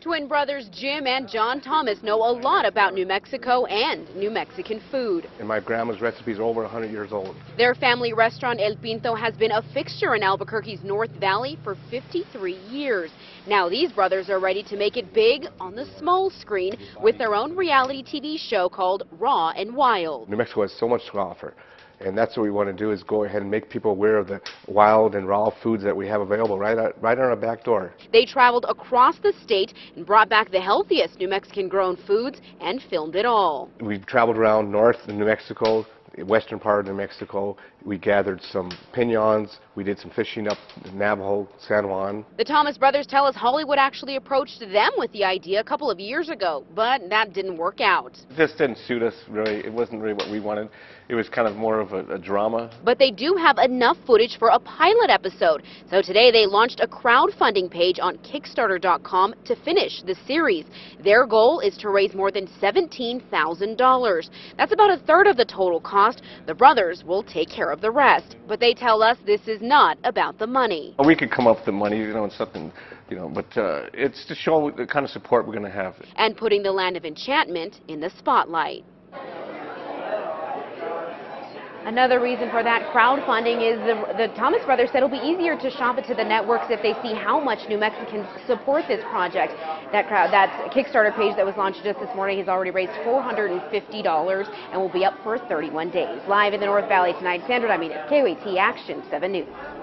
Twin brothers Jim and John Thomas know a lot about New Mexico and New Mexican food. And my grandma's recipes are over 100 years old. Their family restaurant El Pinto has been a fixture in Albuquerque's North Valley for 53 years. Now these brothers are ready to make it big on the small screen with their own reality TV show called Raw and Wild. New Mexico has so much to offer. And that's what we want to do is go ahead and make people aware of the wild and raw foods that we have available right, out, right on our back door. They traveled across the state and brought back the healthiest New Mexican grown foods and filmed it all. We've traveled around north in New Mexico, western part of New Mexico. We gathered some pinons. We did some fishing up in Navajo, San Juan. The Thomas brothers tell us Hollywood actually approached them with the idea a couple of years ago, but that didn't work out. This didn't suit us, really. It wasn't really what we wanted. It was kind of more of a, a drama. But they do have enough footage for a pilot episode. So today they launched a crowdfunding page on Kickstarter.com to finish the series. Their goal is to raise more than $17,000. That's about a third of the total cost. The brothers will take care of the rest. But they tell us this is not about the money. We could come up with the money, you know, and something, you know, but uh, it's to show the kind of support we're going to have. And putting the land of enchantment in the spotlight. Another reason for that crowdfunding is the, the, Thomas brothers said it'll be easier to shop it to the networks if they see how much New Mexicans support this project. That crowd, that Kickstarter page that was launched just this morning has already raised $450 and will be up for 31 days. Live in the North Valley tonight, Sandra Dominguez, KOAT Action 7 News.